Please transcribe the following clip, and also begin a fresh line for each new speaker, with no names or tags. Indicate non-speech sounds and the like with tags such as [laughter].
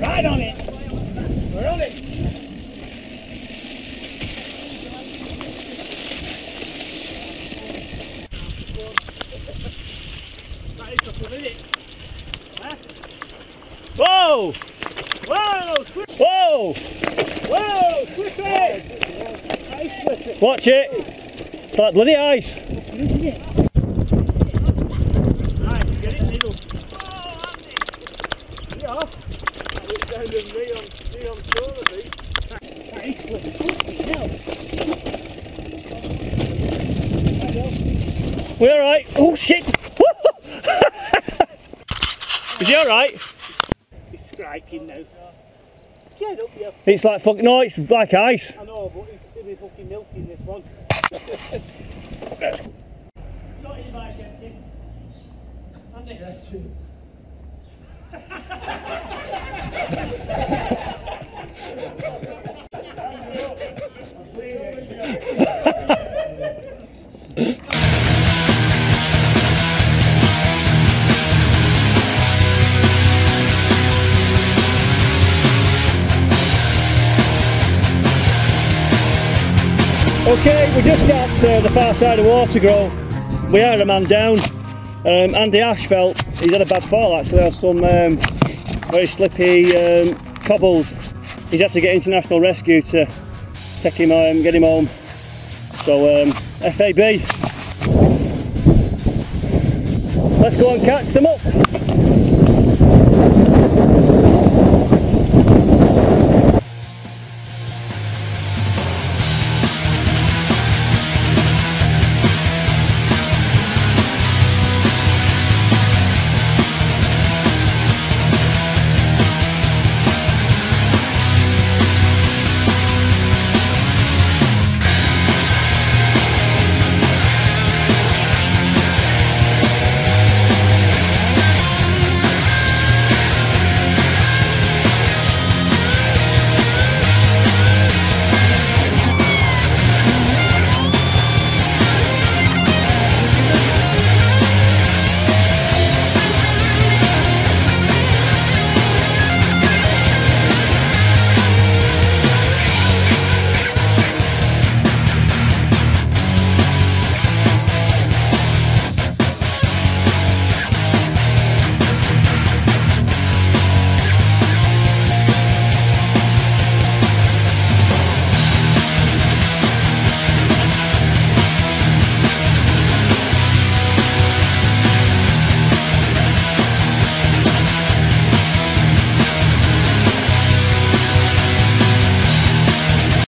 right on it. On it.
Whoa!
Whoa,
Whoa!
whoa.
Watch it! It's like bloody ice.
Right, get it, needle. Oh, Andy. Yeah. That was kind of me on, me on shore, I think. That is slipping. Now.
We alright? Oh shit! [laughs] Is he alright?
He's striking now. Get up, yeah.
It's like fucking no, it's like ice.
I know, but he's giving fucking milk in this one. [laughs] Not in my getting. Andy. [laughs]
Okay, we just got uh, the far side of Watergrove. We had a man down. Um, Andy Ashfelt, he's had a bad fall actually on some um, very slippy um, cobbles. He's had to get international rescue to take him home, get him home. So um, FAB, let's go and catch them up.